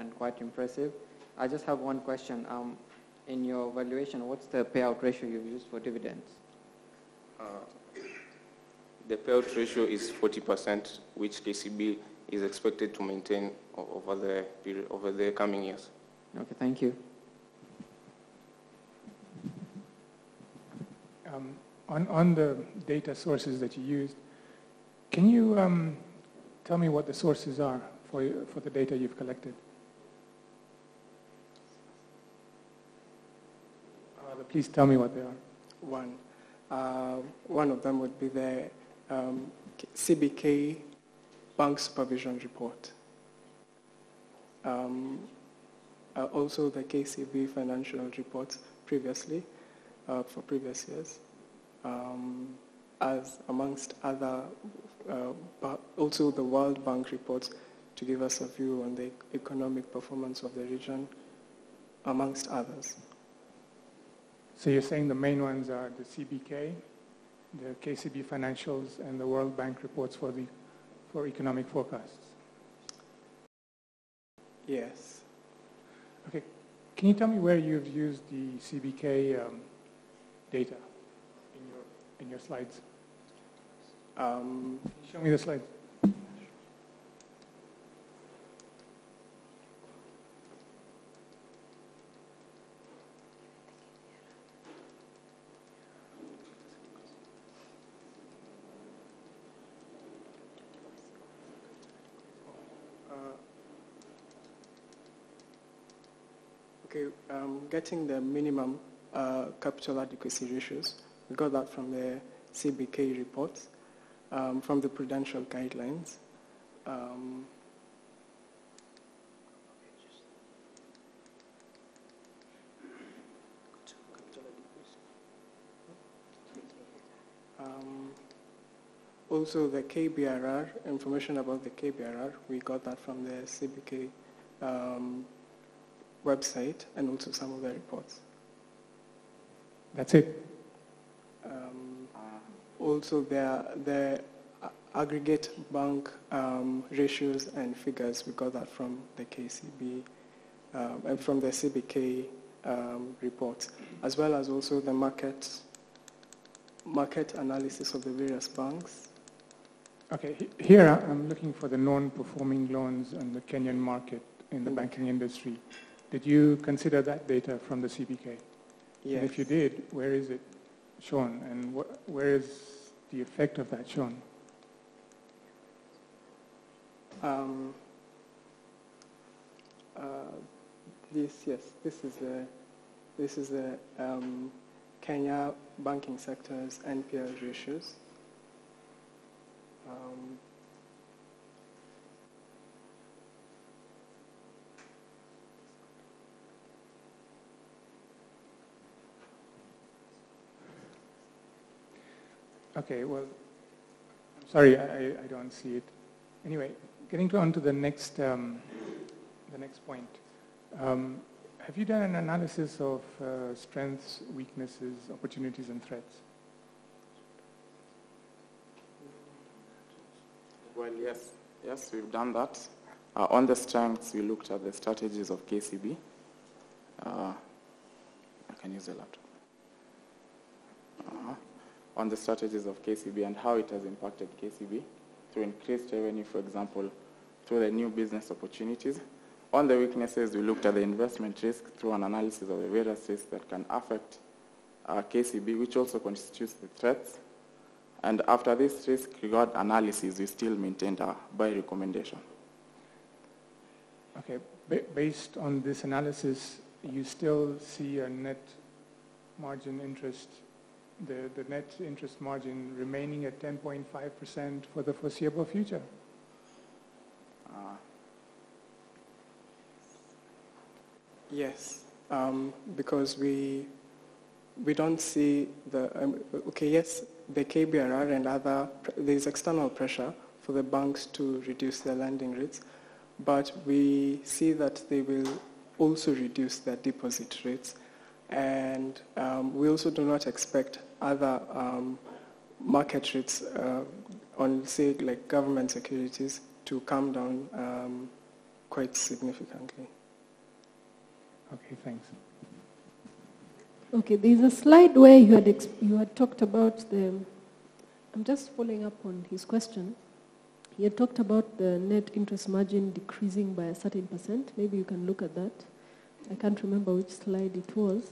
and quite impressive. I just have one question. Um, in your valuation, what's the payout ratio you've used for dividends? Uh, the payout ratio is 40%, which KCB is expected to maintain over the period, over the coming years. Okay, thank you. Um, on, on the data sources that you used, can you um, tell me what the sources are for, for the data you've collected? Please tell me what they are. One. Uh, one of them would be the um, CBK Bank Supervision Report. Um, uh, also the KCB financial reports previously, uh, for previous years, um, as amongst other, uh, also the World Bank reports to give us a view on the economic performance of the region, amongst others. So you're saying the main ones are the CBK, the KCB financials, and the World Bank reports for the for economic forecasts? Yes. Okay. Can you tell me where you've used the CBK um, data in your in your slides? Um, show me the slides. Okay, um, getting the minimum uh, capital adequacy ratios, we got that from the CBK reports, um, from the prudential guidelines. Um, um, also the KBRR, information about the KBRR, we got that from the CBK um, website and also some of the reports. That's it. Um, also, the, the aggregate bank um, ratios and figures, we got that from the KCB um, and from the CBK um, reports, as well as also the market, market analysis of the various banks. Okay, here I'm looking for the non-performing loans and the Kenyan market in the mm. banking industry. Did you consider that data from the CBK? Yes. And if you did, where is it shown and wh where is the effect of that shown? Um, uh, this, yes, this is the, this is the um, Kenya banking sector's NPL ratios. Um, Okay, well, I'm sorry, I, I don't see it. Anyway, getting on to the next, um, the next point. Um, have you done an analysis of uh, strengths, weaknesses, opportunities, and threats? Well, yes, yes, we've done that. Uh, on the strengths, we looked at the strategies of KCB. Uh, I can use the laptop. On the strategies of KCB and how it has impacted KCB through increased revenue, for example, through the new business opportunities. On the weaknesses, we looked at the investment risk through an analysis of the various risks that can affect uh, KCB, which also constitutes the threats. And after this risk regard analysis, we still maintained our buy recommendation. Okay, based on this analysis, you still see a net margin interest the, the net interest margin remaining at 10.5% for the foreseeable future? Uh, yes, um, because we we don't see the um, okay. Yes, the KBRR and other there is external pressure for the banks to reduce their lending rates, but we see that they will also reduce their deposit rates, and um, we also do not expect other um, market rates uh, on, say, like government securities to come down um, quite significantly. Okay, thanks. Okay, there's a slide where you had, ex- you had talked about the, I'm just following up on his question. He had talked about the net interest margin decreasing by a certain percent. Maybe you can look at that. I can't remember which slide it was.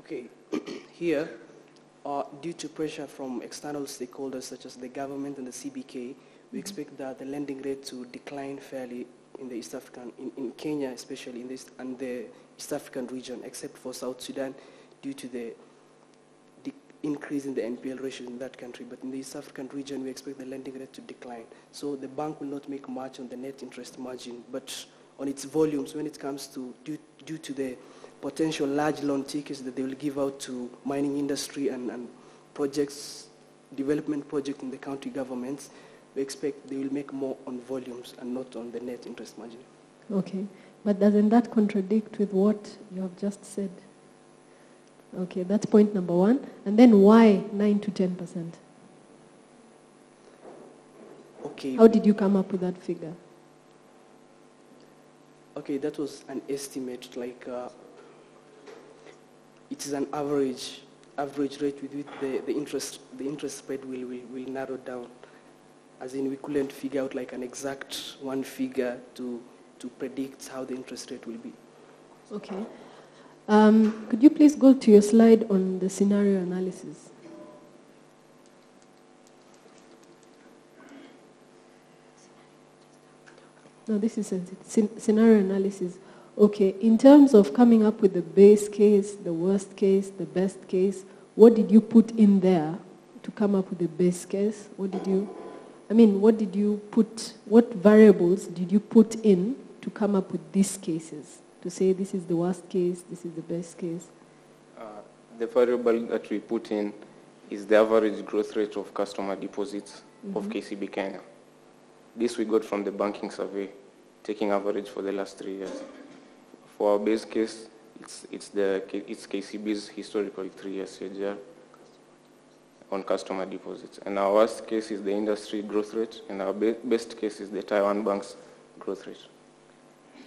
Okay, here, uh, due to pressure from external stakeholders such as the government and the CBK, we expect that the lending rate to decline fairly in the East African, in, in Kenya especially, in this, and the East African region, except for South Sudan, due to the increase in the NPL ratio in that country. But in the East African region, we expect the lending rate to decline. So the bank will not make much on the net interest margin, but on its volumes when it comes to, due, due to the potential large loan tickets that they will give out to mining industry and, and projects, development project in the county governments, we expect they will make more on volumes and not on the net interest margin. Okay, but doesn't that contradict with what you have just said? Okay, that's point number one. And then why 9 to 10 percent? Okay, How did you come up with that figure? okay, that was an estimate, like uh, it is an average, average rate with which the, the interest, the interest spread will, will, will narrow down. As in, we couldn't figure out like an exact one figure to, to predict how the interest rate will be. Okay. Um, could you please go to your slide on the scenario analysis? No, this is a scenario analysis. Okay, in terms of coming up with the base case, the worst case, the best case, what did you put in there to come up with the base case? What did you, I mean, what did you put, what variables did you put in to come up with these cases? To say this is the worst case, this is the best case? Uh, The variable that we put in is the average growth rate of customer deposits of KCB Kenya. This we got from the banking survey, taking average for the last three years. For our base case, it's, it's, the, it's KCB's historical three-year CAGR on customer deposits. And our worst case is the industry growth rate, and our be- best case is the tier one bank's growth rate.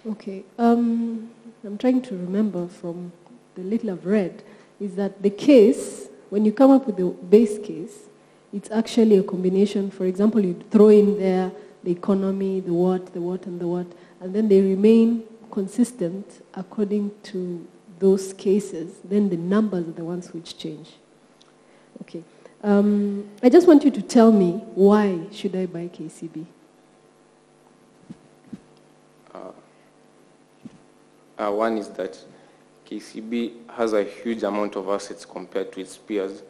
Okay. Um, I'm trying to remember from the little I've read is that the case, when you come up with the base case, it's actually a combination. For example, you throw in there the economy, the what, the what, and the what, and then they remain consistent according to those cases. Then the numbers are the ones which change. Okay. Um, I just want you to tell me why should I buy KCB? Uh, one is that KCB has a huge amount of assets compared to its peers,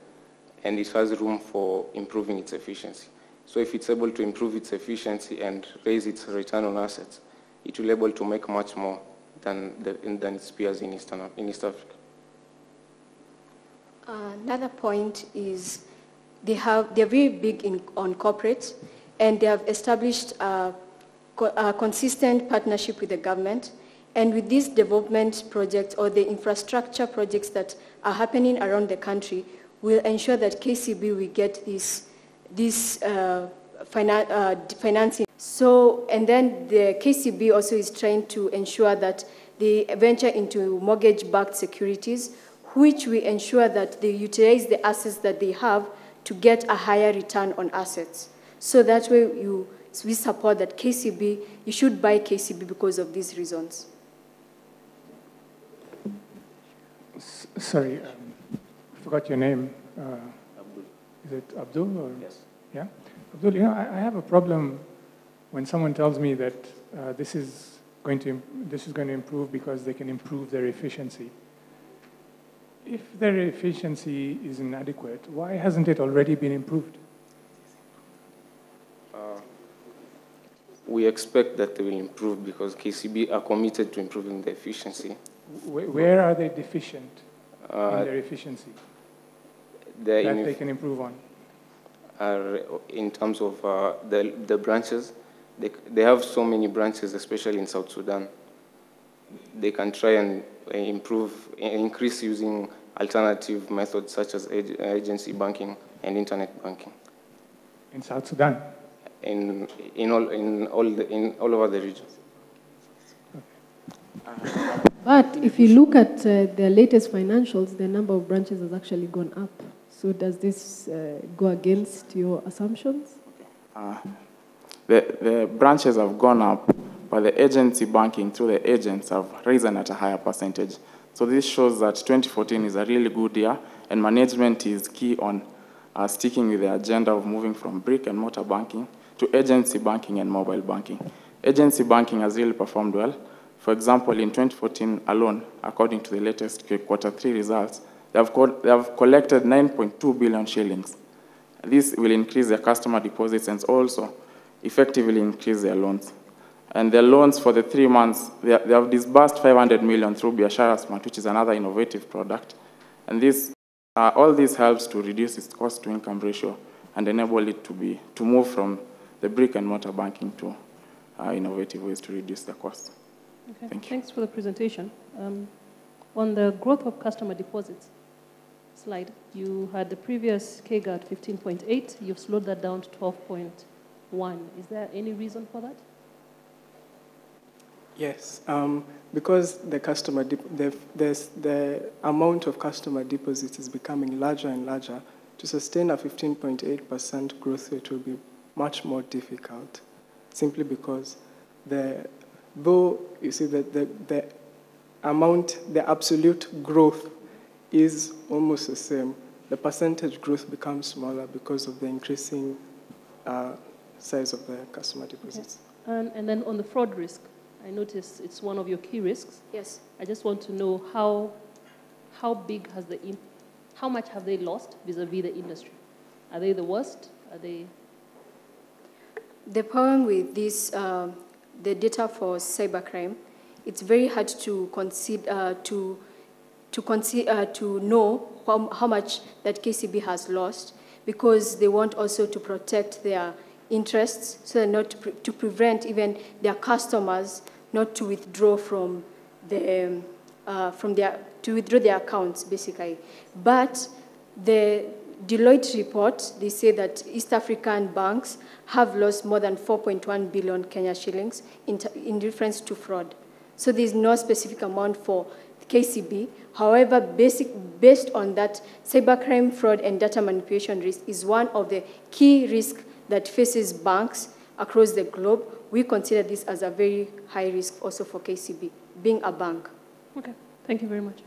and it has room for improving its efficiency. So if it's able to improve its efficiency and raise its return on assets, it will be able to make much more than, the, than its peers in, Eastern, in East Africa. Another point is they have, they're very big in, on corporates and they have established a, a consistent partnership with the government. And with these development projects or the infrastructure projects that are happening around the country, we'll ensure that KCB will get this, this uh, finan- uh, financing. So, and then the KCB also is trying to ensure that they venture into mortgage-backed securities, which will ensure that they utilize the assets that they have to get a higher return on assets. So that way you, we support that KCB, you should buy KCB because of these reasons. Sorry, um, I forgot your name. Uh, Is it Abdul or? Yes. Yeah? Abdul, you know, I, I have a problem when someone tells me that uh, this is going to, this is going to improve because they can improve their efficiency. If their efficiency is inadequate, why hasn't it already been improved? We expect that they will improve because KCB are committed to improving the efficiency. Wh- Where are they deficient in Uh, their efficiency the that in- they can improve on? are in terms of uh, the, the branches. They, they have so many branches, especially in South Sudan. They can try and uh, improve, increase using alternative methods such as agency banking and internet banking. In South Sudan? in, in, all, in, all, the, in all over the region. But if you look at uh, their latest financials, the number of branches has actually gone up. So does this uh, go against your assumptions? Uh, the, the branches have gone up, but the agency banking through the agents have risen at a higher percentage. So this shows that 2014 is a really good year, and management is key on uh, sticking with the agenda of moving from brick and mortar banking to agency banking and mobile banking. Agency banking has really performed well. For example, in 2014 alone, according to the latest quarter three results, they have, they have collected 9.2 billion shillings. This will increase their customer deposits and also effectively increase their loans. And their loans for the three months, they, they have disbursed 500 million through Biashara Smart, which is another innovative product. And this, uh, all this helps to reduce its cost to income ratio and enable it to, be, to move from the brick and mortar banking to uh, innovative ways to reduce the cost. Okay, Thank thanks for the presentation. Um, on the growth of customer deposits slide, you had the previous CAGR at 15.8, you've slowed that down to 12.1. Is there any reason for that? Yes, um, because the customer the, the amount of customer deposits is becoming larger and larger, to sustain a 15.8% growth rate will be much more difficult, simply because the, though you see that the, the amount, the absolute growth is almost the same, the percentage growth becomes smaller because of the increasing uh, size of the customer deposits. And, and then on the fraud risk, I notice it's one of your key risks. Yes. I just want to know how, how big has the, im- how much have they lost vis-a-vis the industry? Are they the worst? Are they, The problem with this, uh, the data for cybercrime, it's very hard to consider uh, to to consider uh, to know how, how much that KCB has lost because they want also to protect their interests so not to, pre- to prevent even their customers not to withdraw from the um, uh, from their to withdraw their accounts basically, but the Deloitte report, they say that East African banks have lost more than 4.1 billion Kenya shillings in, in reference to fraud. So there's no specific amount for KCB. However, basic, based on that, cybercrime, fraud, and data manipulation risk is one of the key risks that faces banks across the globe. We consider this as a very high risk also for KCB, being a bank. okay, thank you very much.